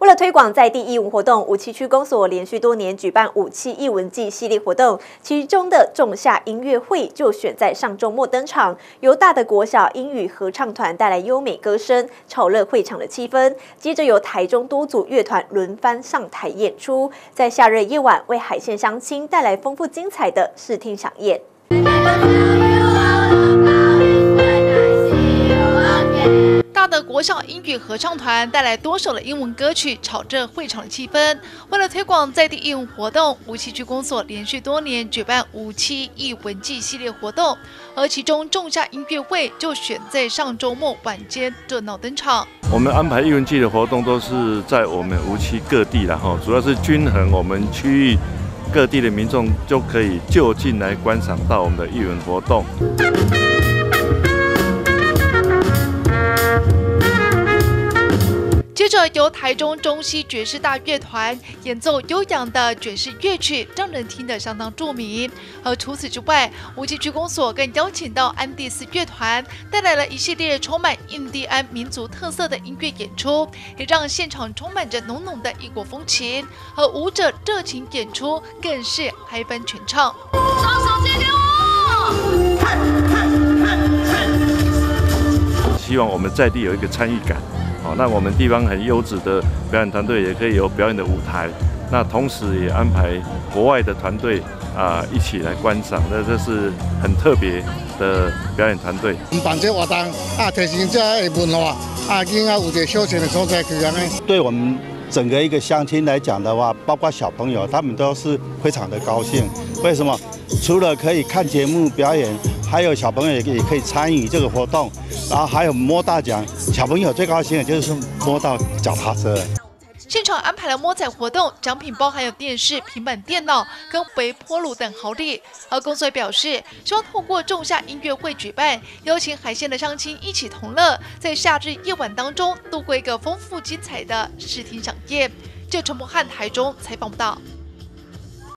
为了推广在地艺文活动，五七区公所连续多年举办五七艺文季系列活动，其中的仲夏音乐会就选在上周末登场，由大的国小英语合唱团带来优美歌声，炒热会场的气氛。接着由台中多组乐团轮番上台演出，在夏日夜晚为海线乡亲带来丰富精彩的视听飨宴。他的国校英语合唱团带来多首的英文歌曲，炒热会场的气氛。为了推广在地艺文活动，无锡区公所连续多年举办无期艺文季系列活动，而其中仲夏音乐会就选在上周末晚间热闹登场。我们安排艺文季的活动都是在我们无锡各地，然后主要是均衡我们区域各地的民众就可以就近来观赏到我们的艺文活动。接着由台中中西爵士大乐团演奏悠扬的爵士乐曲，让人听得相当著名。而除此之外，无极区公所更邀请到安第斯乐团，带来了一系列充满印第安民族特色的音乐演出，也让现场充满着浓浓的异国风情。而舞者热情演出，更是嗨翻全场。双手希望我们在地有一个参与感。好，那我们地方很优质的表演团队也可以有表演的舞台，那同时也安排国外的团队啊一起来观赏，那这是很特别的表演团队。办这活动啊，提升这个文化啊，囡仔有一个休闲的所在去安尼。对我们整个一个乡亲来讲的话，包括小朋友，他们都是非常的高兴。为什么？除了可以看节目表演。还有小朋友也也可以参与这个活动，然后还有摸大奖，小朋友最高兴的就是摸到脚踏车。现场安排了摸彩活动，奖品包含有电视、平板电脑跟微波炉等好礼。而公所表示，希望透过仲夏音乐会举办，邀请海线的乡亲一起同乐，在夏日夜晚当中度过一个丰富精彩的视听飨宴。就陈柏汉台中采访到。